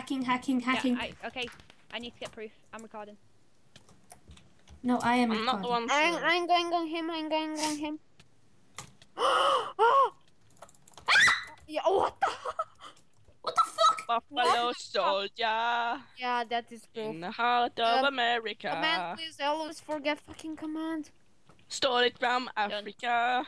hacking, hacking, hacking. Yeah, I, okay, I need to get proof. I'm recording. No, I am. I'm not the one. I'm, I'm going on him. I'm going on him. Ah! yeah. What the? What the fuck? Buffalo soldier Yeah, that is cool. in the heart um, of Um, America. Command, please. Always forget fucking command. Stole it from Africa.